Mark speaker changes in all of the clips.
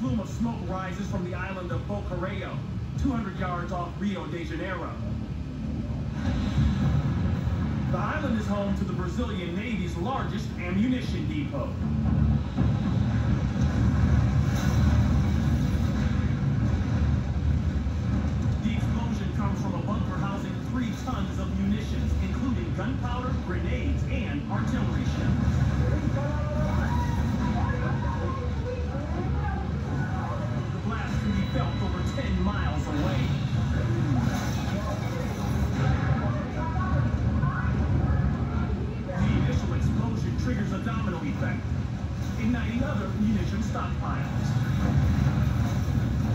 Speaker 1: plume of smoke rises from the island of Boqueirao, 200 yards off Rio de Janeiro. The island is home to the Brazilian Navy's largest ammunition depot. The explosion comes from a bunker housing three tons of munitions, including gunpowder, grenades, and artillery effect, igniting other munition stockpiles.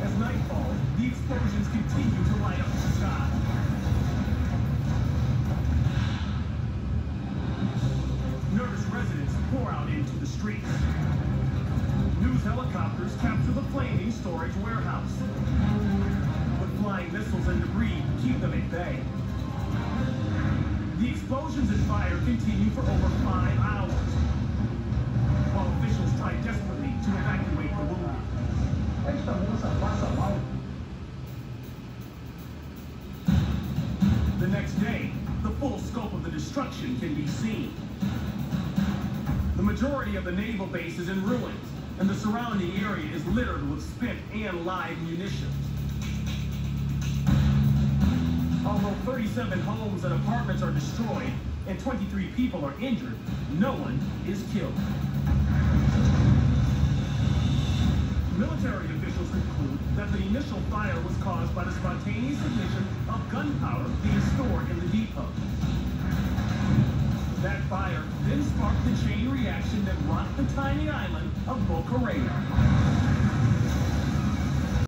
Speaker 1: As night falls, the explosions continue to light up the sky. Nervous residents pour out into the streets. News helicopters capture the flaming storage warehouse. But flying missiles and debris keep them at bay. The explosions and fire continue for over five hours,
Speaker 2: Esta moça passa mal.
Speaker 1: The next day, the full scope of the destruction can be seen. The majority of the naval base is in ruins, and the surrounding area is littered with spent and live munitions. Although 37 homes and apartments are destroyed and 23 people are injured, no one is killed. The initial fire was caused by the spontaneous ignition of gunpowder being stored in the depot. That fire then sparked the chain reaction that rocked the tiny island of Boca.